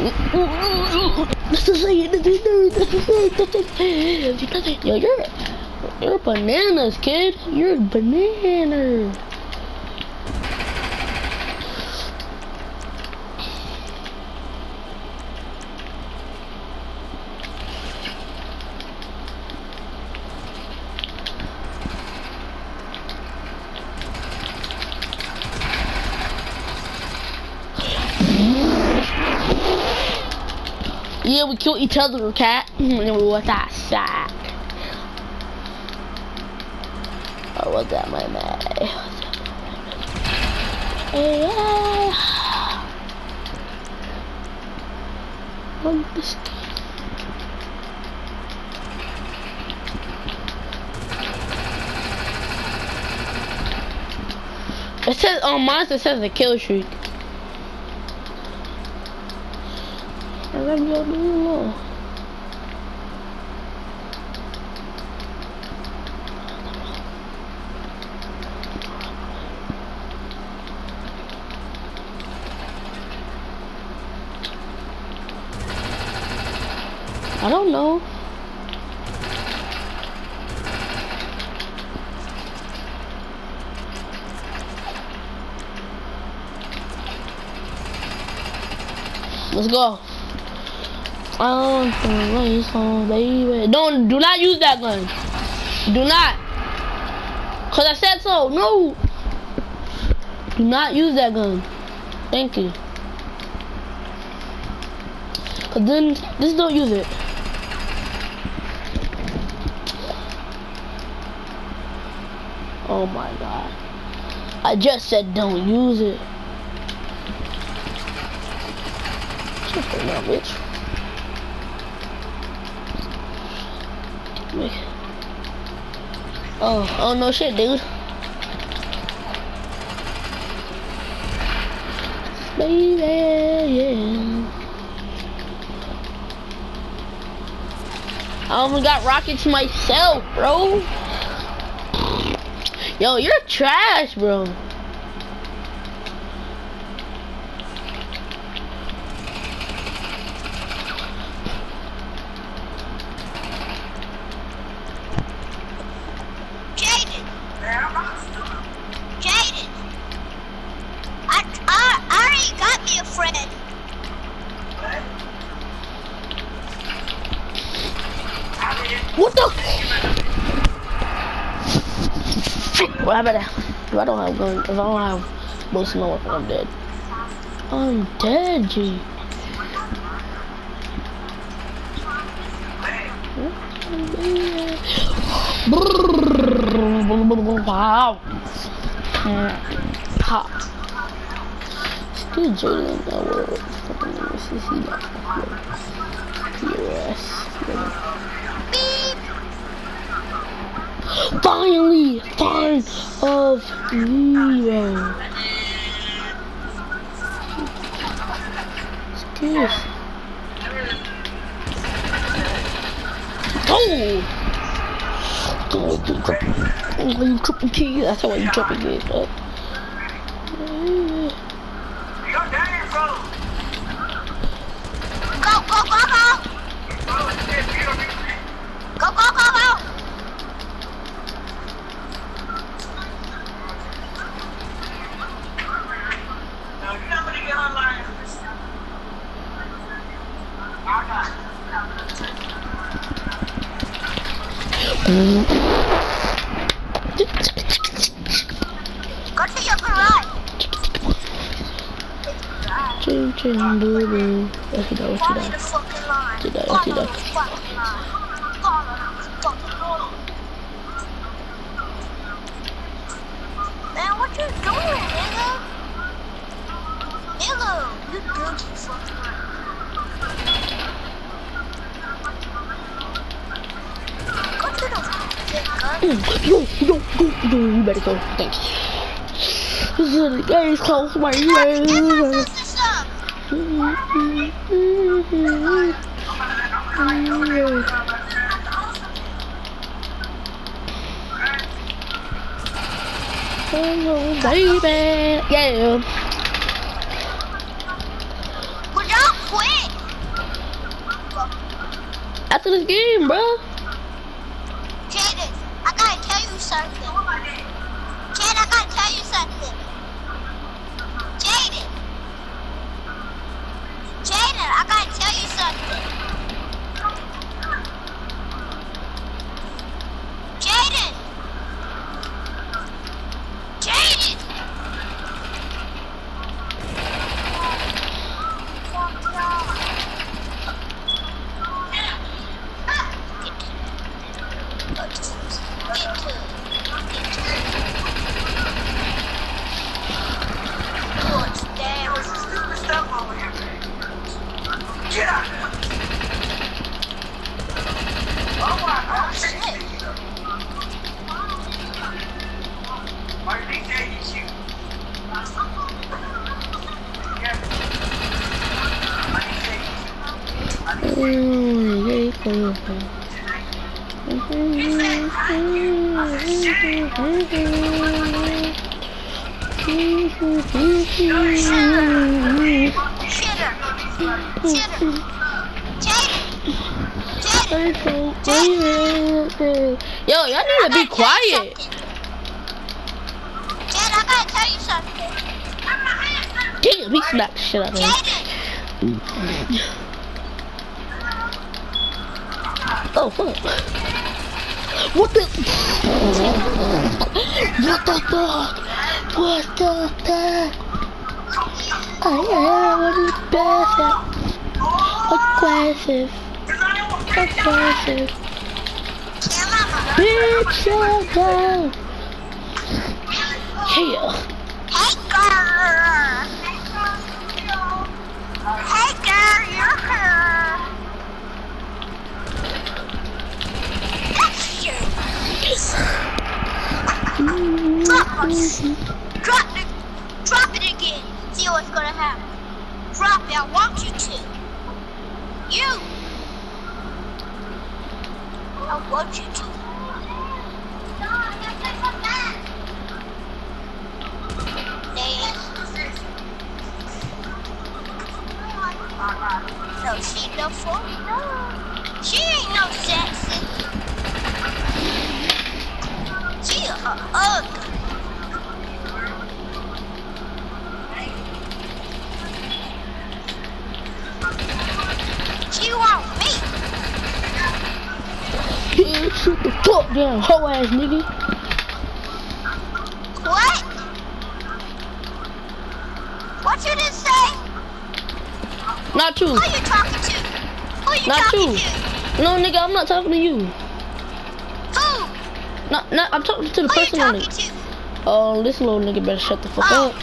That's the saying. That's. Yo, you're you're bananas, kid. You're a banana. Yeah, we killed each other, cat. Mm-hmm. And then we went outside. Or was that oh, my man? Yeah. This It says on mine it says the kill streak. I don't know. Let's go. Oh, baby. Don't, do not use that gun. Do not. Cause I said so. No. Do not use that gun. Thank you. Cause then, just don't use it. Oh my god. I just said don't use it. Shut mouth, bitch. Oh, oh no shit, dude. Baby, yeah. I only got rockets myself, bro. Yo, you're trash, bro. Jaden. Jaden. I, I, I already got me a friend. What the? What happened? If I don't have gun, if I don't have most of my weapon, I'm dead. I'm dead, G. Wow. Pop. Still Jalen that word. Fucking CC that POS. Finally, fine of Nero. Excuse. Oh! Oh, you triple, oh, you triple key. That's how you triple key. But, Go, go, go, go. Go, go, go, go. Go to your garage. Ching ching boo boo. What he does, what he Follow the does. fucking line. Did I- what he Follow does? the fucking line. Follow the fucking line. Man, what you nigga? Nigga, you dirty fucking line. Go to the fucking gun. Yo, yo, yo, you better go. Thanks. This is the guy's close my Give sister baby. Yeah. Well, don't quit. After this game, bro. Jaden, I gotta tell you something. Jaden, I gotta tell you something. Jaden. I gotta tell you something. Yo, y'all need to be quiet. I gotta tell you something. Damn, he slapped shit out of me. Jaden. Oh, fuck. What the? What the fuck? What the fuck? I am the best aggressive, aggressive. Bitch, shut down. Yeah. Drop us. Drop it. Drop it again. See what's gonna happen. Drop it. I want you to. You. I want you to. No, she no fool. No. She ain't no sexy. She a ugly. Want me. Yeah, shoot the fuck down, hoe ass nigga. What? What you just say? Not you. Who you talking to? Who you Not talking you. to? No, nigga, I'm not talking to you. Not, not, I'm talking to the Who person on it. Oh, this little nigga better shut the fuck Oh. up.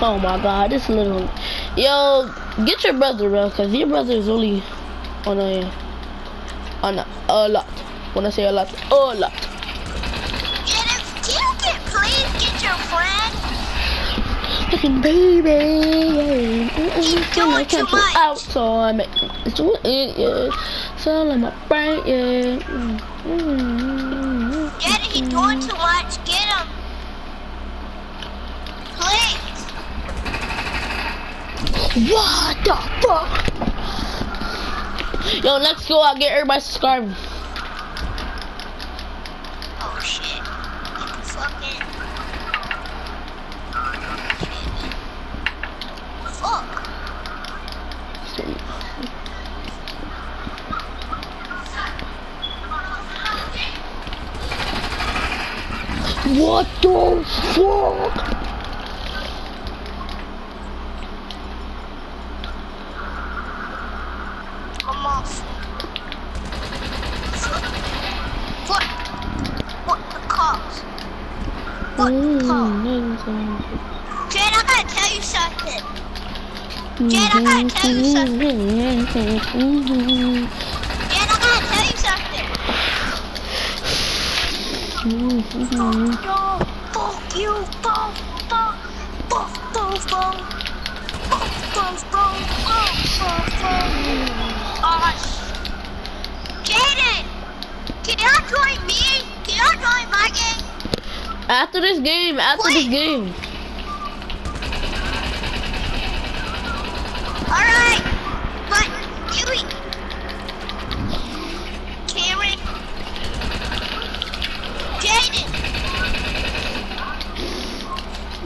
Who? Oh my god, this little. Yo, get your brother, bro, cause your brother is only on a on a, a lot. When I say a lot, a lot. Get it? Can you get please get your friend? Baby, He's doing too much. out, so I'm it's doing it, I'm my brain, yeah. Mm, Get it? He's doing too much. Get him. Please. What the fuck? Yo, let's go out get everybody subscribed. What the fuck? I'm off. What? What the cops? What the cops? Jade, I gotta tell you something. Jade, I gotta tell you something. Mm-hmm. Jade, I gotta tell you something. No, fuck you, fuck, fuck, fuck, fuck, fuck. Fuck, fuck, fuck, fuck, fuck, fuck. Gosh. Jaden, can y'all join me? Can y'all join my game? After this game, after this game.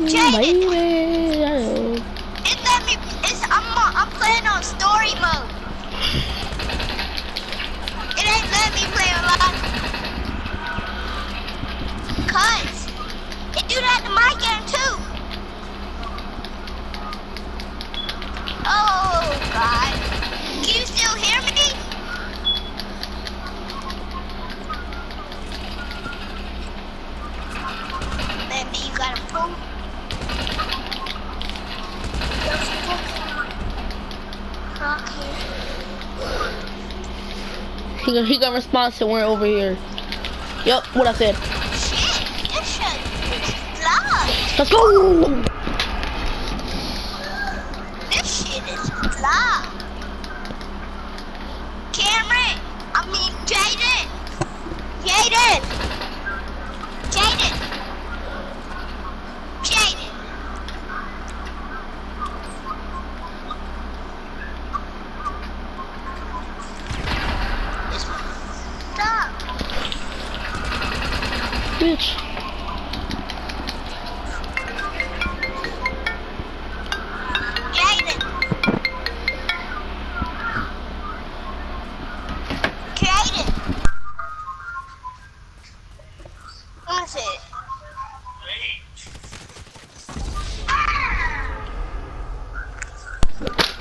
Jade. He got, he got response and we're over here. Yep, what I said. Shit, this shit is fly. Let's go!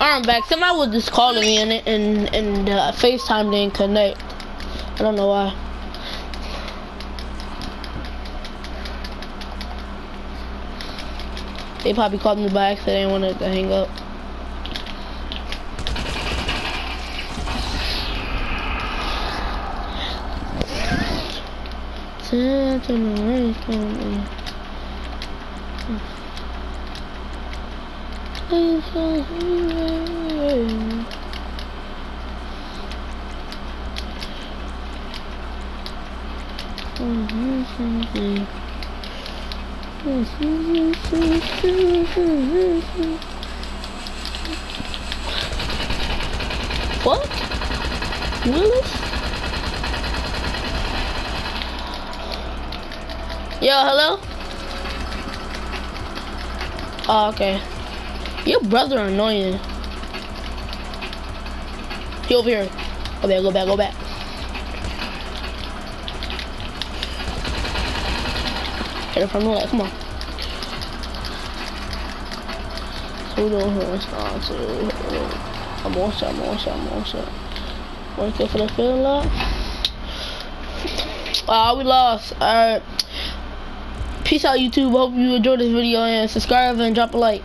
I'm back. Somebody was just calling me and and and uh, FaceTime didn't connect. I don't know why. They probably called me by accident and wanted to hang up. What? Willis? Yo, hello? Oh, okay. Your brother annoying. He over here. Go back, go back, go back. Hit it from the left, come on. Who knows who it's not to? I'm all set, I'm all set, I'm all set. Wanna go for the field lot? Ah, we lost. Alright. Peace out, YouTube. Hope you enjoyed this video and subscribe and drop a like.